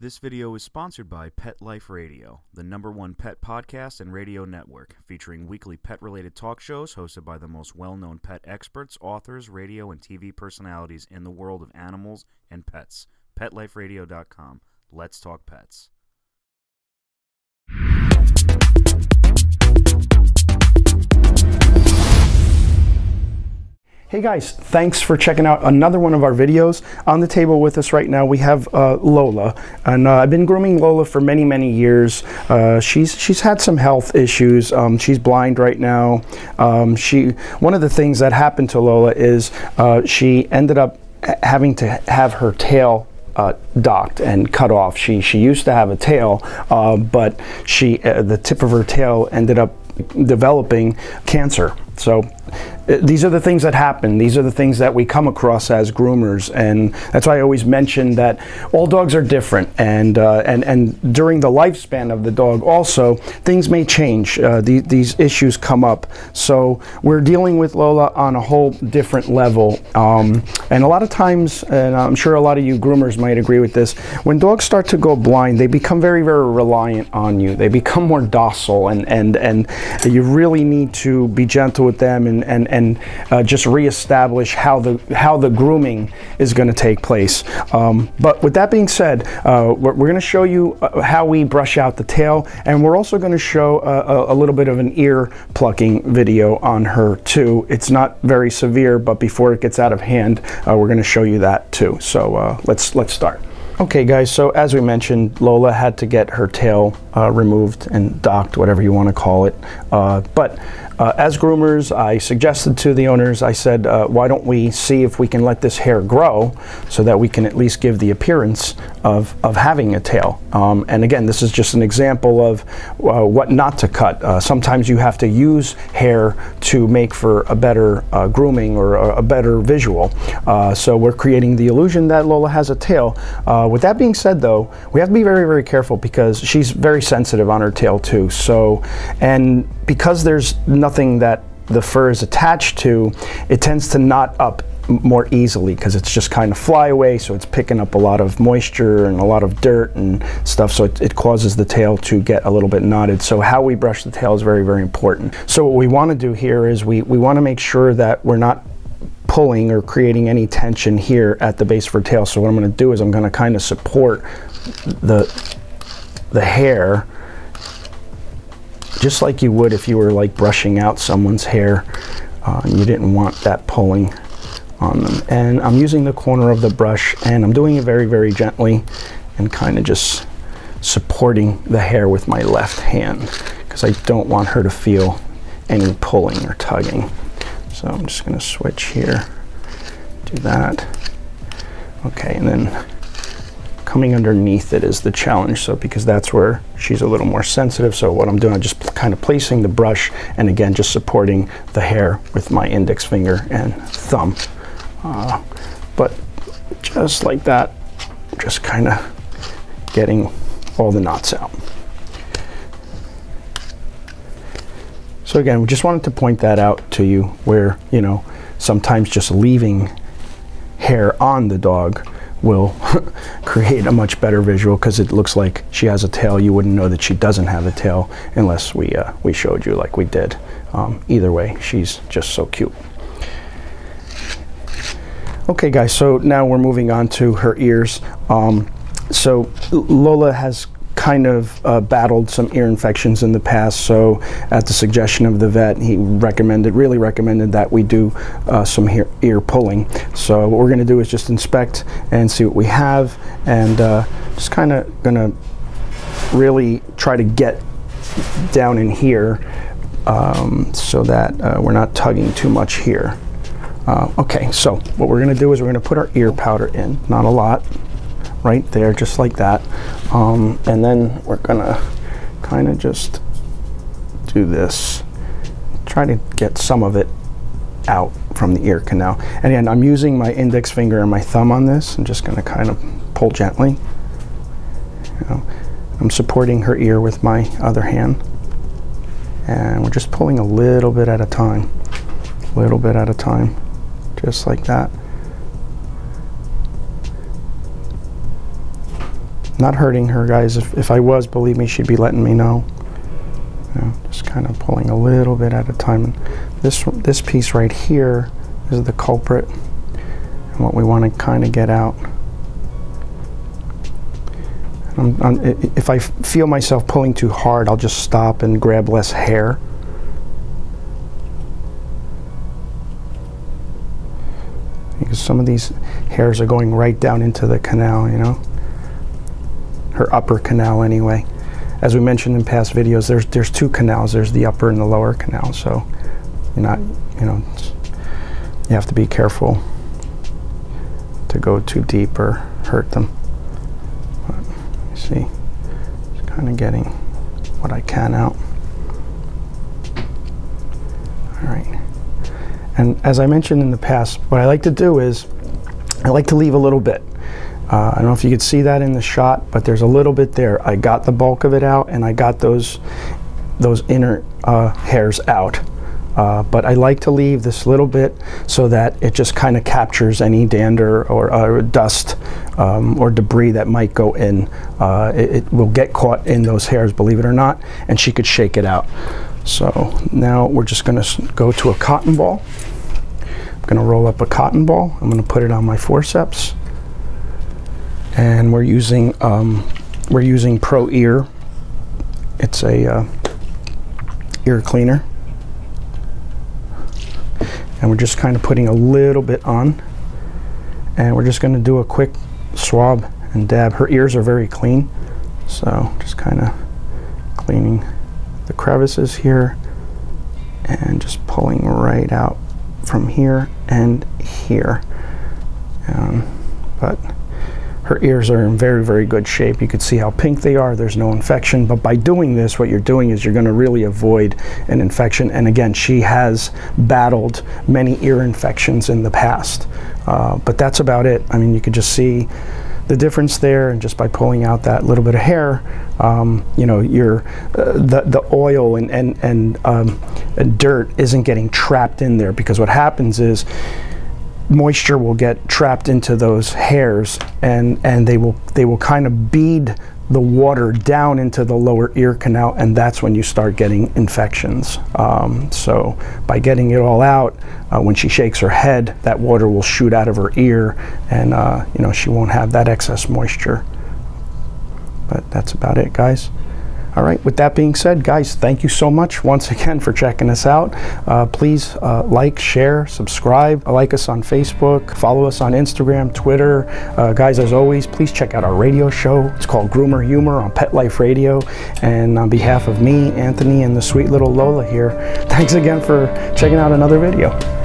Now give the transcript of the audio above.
This video is sponsored by Pet Life Radio, the number one pet podcast and radio network, featuring weekly pet related talk shows hosted by the most well known pet experts, authors, radio, and TV personalities in the world of animals and pets. PetLifeRadio.com. Let's talk pets. Hey guys, thanks for checking out another one of our videos. On the table with us right now we have uh, Lola, and uh, I've been grooming Lola for many, many years. Uh, she's she's had some health issues. Um, she's blind right now. Um, she one of the things that happened to Lola is uh, she ended up having to have her tail uh, docked and cut off. She she used to have a tail, uh, but she uh, the tip of her tail ended up developing cancer. So these are the things that happen. These are the things that we come across as groomers, and that's why I always mention that all dogs are different, and uh, and and during the lifespan of the dog, also things may change. Uh, the, these issues come up, so we're dealing with Lola on a whole different level. Um, and a lot of times, and I'm sure a lot of you groomers might agree with this, when dogs start to go blind, they become very very reliant on you. They become more docile, and and and you really need to be gentle with them and and and uh, just reestablish how the how the grooming is going to take place. Um, but with that being said, uh, we're, we're going to show you uh, how we brush out the tail, and we're also going to show a, a, little bit of an ear plucking video on her too. It's not very severe, but before it gets out of hand, uh, we're going to show you that too. So uh, let's let's start. Okay guys, so as we mentioned, Lola had to get her tail uh, removed and docked, whatever you want to call it. Uh, but uh, as groomers, I suggested to the owners, I said, uh, why don't we see if we can let this hair grow so that we can at least give the appearance of, of having a tail. Um, and again, this is just an example of uh, what not to cut. Uh, sometimes you have to use hair to make for a better uh, grooming or a, a better visual. Uh, so we're creating the illusion that Lola has a tail. with that being said though, we have to be very, very careful because she's very sensitive on her tail too. So, and because there's nothing that the fur is attached to, it tends to knot up more easily because it's just kind of flyaway so it's picking up a lot of moisture and a lot of dirt and stuff so it, it, causes the tail to get a little bit knotted. So how we brush the tail is very very important. So what we want to do here is we, we want to make sure that we're not pulling or creating any tension here at the base of her tail. So what I'm going to do is I'm going to kind of support the the hair just like you would if you were like brushing out someone's hair uh, and you didn't want that pulling on them. And I'm using the corner of the brush and I'm doing it very, very gently and kind of just supporting the hair with my left hand because I don't want her to feel any pulling or tugging. So I'm just going to switch here, do that. Okay, and then coming underneath it is the challenge. So because that's where she's a little more sensitive. So what I'm doing, I'm just kind of placing the brush and again, just supporting the hair with my index finger and thumb. Uh, but just like that, just kind of getting all the knots out. So again, we just wanted to point that out to you where, you know, sometimes just leaving hair on the dog will create a much better visual because it looks like she has a tail. You wouldn't know that she doesn't have a tail unless we, uh, we showed you like we did. Um, either way, she's just so cute. Okay guys, so now we're moving on to her ears. Um, so Lola has kind of uh, battled some ear infections in the past. So, at the suggestion of the vet, he recommended, really recommended that we do uh, some ear, ear pulling. So, what we're going to do is just inspect and see what we have, and uh, just kind of going to really try to get down in here um, so that uh, we're not tugging too much here. Uh, okay, so what we're going to do is we're going to put our ear powder in, not a lot right there, just like that. Um, and then we're gonna kind of just do this. Try to get some of it out from the ear canal. And again, I'm using my index finger and my thumb on this. I'm just gonna kind of pull gently. You know, I'm supporting her ear with my other hand. And we're just pulling a little bit at a time. A little bit at a time, just like that. Not hurting her, guys. If, if I was, believe me, she'd be letting me know. You know, just kind of pulling a little bit at a time. This this piece right here is the culprit, and what we want to kind of get out. I'm, I'm, if I feel myself pulling too hard, I'll just stop and grab less hair. Because some of these hairs are going right down into the canal, you know? Her upper canal, anyway. As we mentioned in past videos, there's there's two canals. There's the upper and the lower canal. So you're not, you know, you have to be careful to go too deep or hurt them see, just kind of getting what I can out. All right. And as I mentioned in the past, what I like to do is I like to leave a little bit. Uh, I don't know if you could see that in the shot, but there's a little bit there. I got the bulk of it out and I got those, those inner uh, hairs out. Uh, but I like to leave this little bit so that it just kind of captures any dander or uh, dust um, or debris that might go in. Uh, it, it, will get caught in those hairs, believe it or not, and she could shake it out. So now we're just going to go to a cotton ball. I'm going to roll up a cotton ball. I'm going to put it on my forceps, and we're using um, we're using Pro Ear. It's a uh, ear cleaner. And we're just kind of putting a little bit on. And we're just going to do a quick swab and dab. Her ears are very clean so just kind of cleaning the crevices here and just pulling right out from here and here. Um, but her ears are in very, very good shape. You can see how pink they are. There's no infection. But by doing this, what you're doing is you're going to really avoid an infection. And again, she has battled many ear infections in the past. Uh, but that's about it. I mean, you can just see the difference there and just by pulling out that little bit of hair um, you know your uh, the, the oil and and, and um, dirt isn't getting trapped in there because what happens is moisture will get trapped into those hairs and and they will they will kind of bead the water down into the lower ear canal and that's when you start getting infections. Um, so by getting it all out uh, when she shakes her head that water will shoot out of her ear and uh, you know she won't have that excess moisture. But that's about it guys all right, with that being said, guys, thank you so much once again for checking us out. Uh, please uh, like, share, subscribe, like us on Facebook, follow us on Instagram, Twitter. Uh, guys, as always, please check out our radio show. It's called Groomer Humor on Pet Life Radio. And on behalf of me, Anthony, and the sweet little Lola here, thanks again for checking out another video.